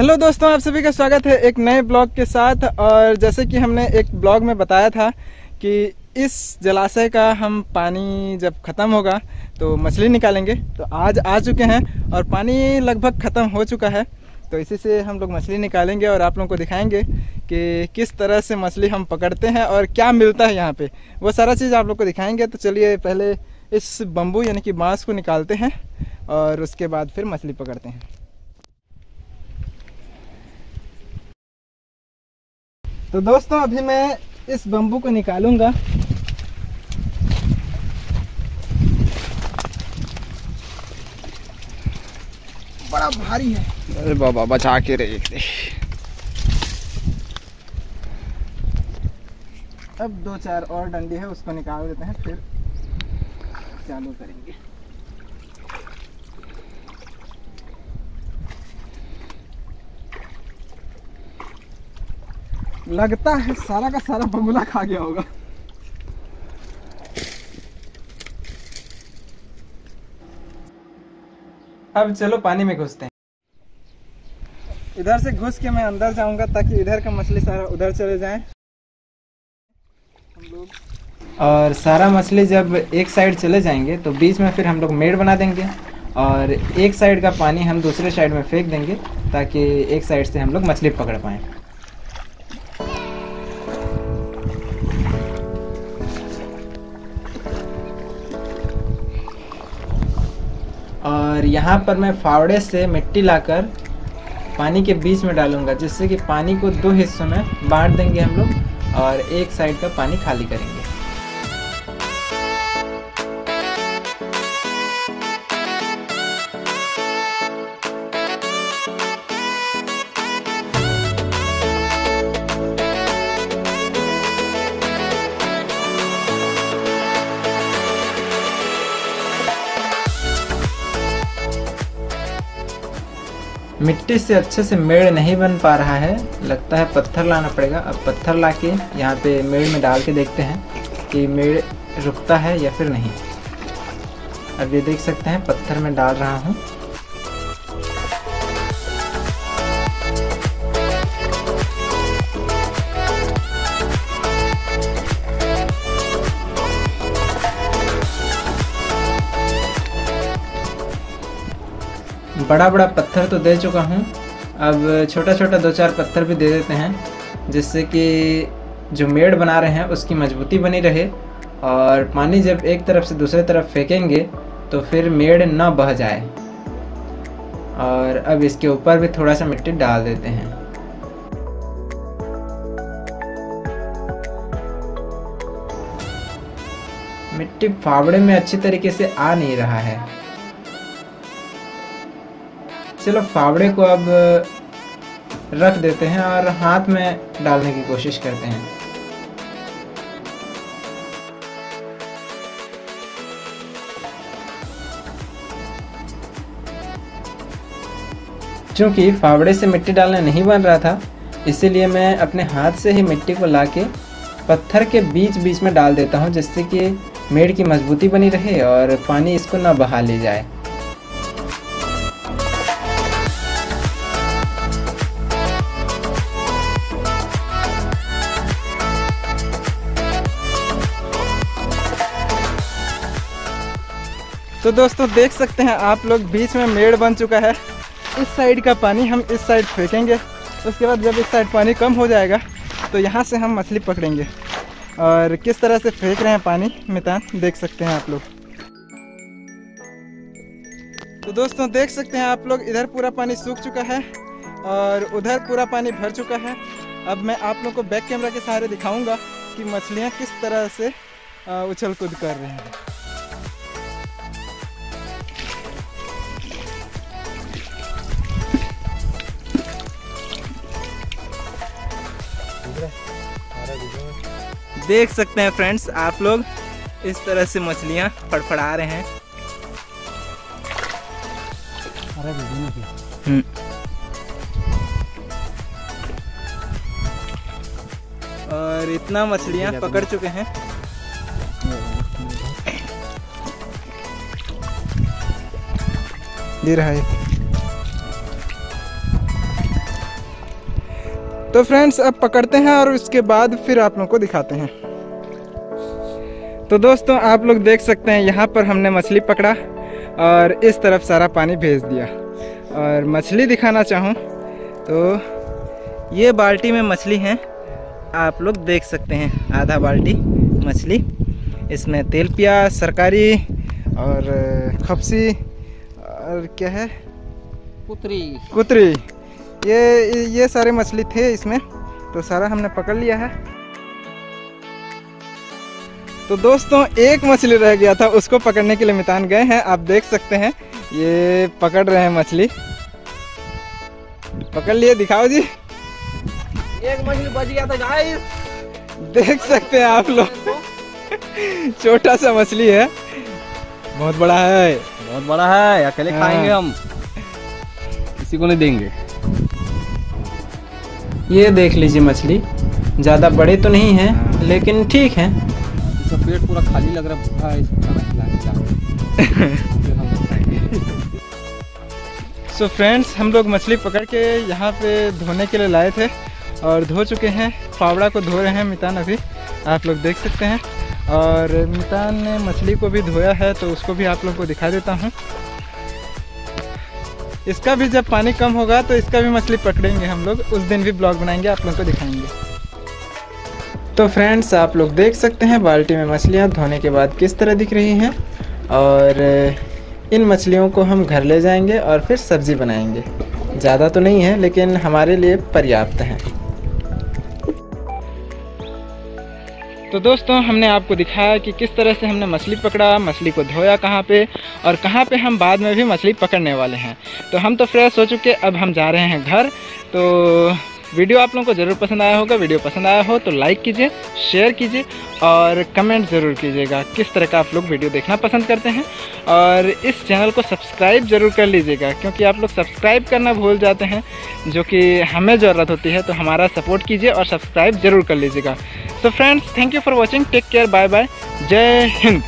Hello दोस्तों, आप सभी का स्वागत है एक नए ब्लॉग के साथ। और जैसे कि हमने एक ब्लॉग में बताया था कि इस जलाशय का हम पानी जब ख़त्म होगा तो मछली निकालेंगे। तो आज आ चुके हैं और पानी लगभग ख़त्म हो चुका है। तो इसी से हम लोग मछली निकालेंगे और आप लोगों को दिखाएँगे कि किस तरह से मछली हम पकड़ते हैं और क्या मिलता है यहाँ पे। वो सारा चीज़ आप लोग को दिखाएँगे। तो चलिए पहले इस बम्बू यानी कि बाँस को निकालते हैं और उसके बाद फिर मछली पकड़ते हैं। तो दोस्तों अभी मैं इस बम्बू को निकालूँगा। बड़ा भारी है। अरे बाबा बचा के रहे अब दो चार और डंडी है उसको निकाल देते हैं फिर चालू करेंगे। लगता है सारा का सारा बंगला खा गया होगा। अब चलो पानी में घुसते हैं। इधर से घुस के मैं अंदर जाऊँगा ताकि इधर का मछली सारा उधर चले जाए। हम लोग और सारा मछली जब एक साइड चले जाएँगे तो बीच में फिर हम लोग मेड़ बना देंगे। और एक साइड का पानी हम दूसरे साइड में फेंक देंगे ताकि एक साइड से हम लोग मछली पकड़ पाएँ। और यहाँ पर मैं फावड़े से मिट्टी लाकर पानी के बीच में डालूँगा, जिससे कि पानी को दो हिस्सों में बांट देंगे हम लोग और एक साइड का पानी खाली करेंगे। मिट्टी से अच्छे से मेड़ नहीं बन पा रहा है। लगता है पत्थर लाना पड़ेगा। अब पत्थर ला के यहाँ पे मेड़ में डाल के देखते हैं कि मेड़ रुकता है या फिर नहीं। अब ये देख सकते हैं, पत्थर में डाल रहा हूँ। बड़ा बड़ा पत्थर तो दे चुका हूँ। अब छोटा छोटा दो चार पत्थर भी दे देते हैं, जिससे कि जो मेड़ बना रहे हैं, उसकी मजबूती बनी रहे और पानी जब एक तरफ़ से दूसरे तरफ़ फेंकेंगे तो फिर मेड़ न बह जाए। और अब इसके ऊपर भी थोड़ा सा मिट्टी डाल देते हैं। मिट्टी फावड़े में अच्छी तरीके से आ नहीं रहा है। चलो फावड़े को अब रख देते हैं और हाथ में डालने की कोशिश करते हैं। क्योंकि फावड़े से मिट्टी डालना नहीं बन रहा था, इसीलिए मैं अपने हाथ से ही मिट्टी को लाके पत्थर के बीच बीच में डाल देता हूँ, जिससे कि मेड़ की मजबूती बनी रहे और पानी इसको ना बहा ले जाए। तो दोस्तों, देख सकते हैं आप लोग, बीच में मेड़ बन चुका है। इस साइड का पानी हम इस साइड फेंकेंगे। उसके बाद जब इस साइड पानी कम हो जाएगा तो यहाँ से हम मछली पकड़ेंगे। और किस तरह से फेंक रहे हैं पानी, मितान, देख सकते हैं आप लोग। तो दोस्तों, देख सकते हैं आप लोग, इधर पूरा पानी सूख चुका है और उधर पूरा पानी भर चुका है। अब मैं आप लोग को बैक कैमरा के सहारे दिखाऊँगा कि मछलियाँ किस तरह से उछल कूद कर रही हैं। देख सकते हैं फ्रेंड्स आप लोग इस तरह से मछलियाँ फड़फड़ा रहे हैं। हम्म। और इतना मछलियाँ पकड़ चुके हैं। दे रहा है। तो फ्रेंड्स अब पकड़ते हैं और उसके बाद फिर आप लोगों को दिखाते हैं। तो दोस्तों आप लोग देख सकते हैं यहाँ पर हमने मछली पकड़ा और इस तरफ़ सारा पानी भेज दिया। और मछली दिखाना चाहूँ तो ये बाल्टी में मछली हैं। आप लोग देख सकते हैं आधा बाल्टी मछली। इसमें तेल पिया सरकारी और खपसी और क्या है? कुतरी। कुतरी। ये ये सारे मछली थे इसमें तो सारा हमने पकड़ लिया है। तो दोस्तों एक मछली रह गया था उसको पकड़ने के लिए मितान गए हैं। आप देख सकते हैं ये पकड़ रहे हैं मछली। पकड़ लिए दिखाओ जी। एक मछली बच गया था गाइस देख सकते हैं आप लोग। छोटा सा मछली है। बहुत बड़ा है। बहुत बड़ा है अकेले हाँ। खाएँगे हम। किसी को नहीं देंगे। ये देख लीजिए मछली। ज़्यादा बड़े तो नहीं हैं लेकिन ठीक हैं। इसका पेट पूरा खाली लग रहा है सो फ्रेंड्स हम लोग मछली पकड़ के यहाँ पे धोने के लिए लाए थे और धो चुके हैं। फावड़ा को धो रहे हैं मितान अभी आप लोग देख सकते हैं। और मितान ने मछली को भी धोया है तो उसको भी आप लोग को दिखा देता हूँ। इसका भी जब पानी कम होगा तो इसका भी मछली पकड़ेंगे हम लोग। उस दिन भी ब्लॉग बनाएँगे, आप लोगों को दिखाएँगे। तो फ्रेंड्स, आप लोग देख सकते हैं बाल्टी में मछलियाँ धोने के बाद किस तरह दिख रही हैं। और इन मछलियों को हम घर ले जाएँगे और फिर सब्ज़ी बनाएँगे। ज़्यादा तो नहीं है, लेकिन हमारे लिए पर्याप्त है। तो दोस्तों, हमने आपको दिखाया कि किस तरह से हमने मछली पकड़ा, मछली को धोया कहाँ पे, और कहाँ पे हम बाद में भी मछली पकड़ने वाले हैं। तो हम तो फ्रेश हो चुके, अब हम जा रहे हैं घर। तो वीडियो आप लोगों को ज़रूर पसंद आया होगा। वीडियो पसंद आया हो तो लाइक कीजिए शेयर कीजिए और कमेंट ज़रूर कीजिएगा। किस तरह का आप लोग वीडियो देखना पसंद करते हैं? और इस चैनल को सब्सक्राइब ज़रूर कर लीजिएगा, क्योंकि आप लोग सब्सक्राइब करना भूल जाते हैं, जो कि हमें ज़रूरत होती है तो हमारा सपोर्ट कीजिए और सब्सक्राइब ज़रूर कर लीजिएगा। तो friends thank you for watching take care bye bye जय हिंद।